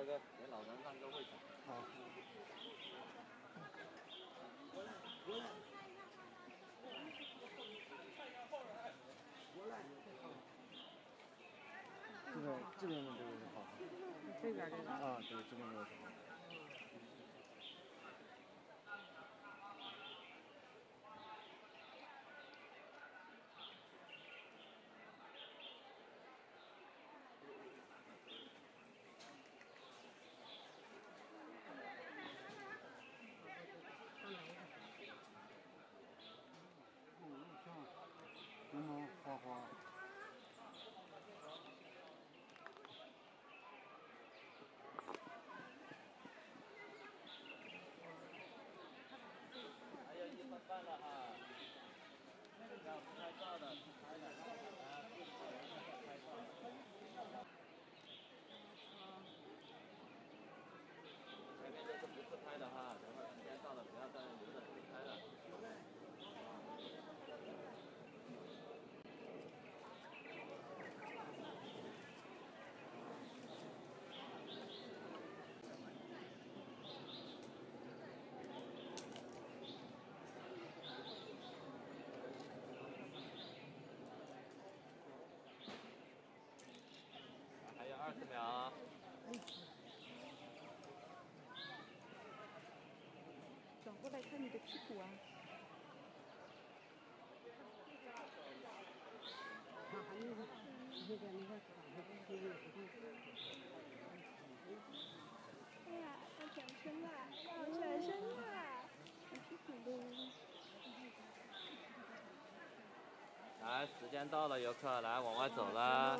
帅哥，给老人让个位置。好。这边这边的这个是好。这边这个。啊，对，这边这个。嗯，花二十秒。转过来看你的屁股啊！那还有那个那个卡，那个那个哎呀，要转身了，要转身了，屁股的。来，时间到了，游客来往外走了。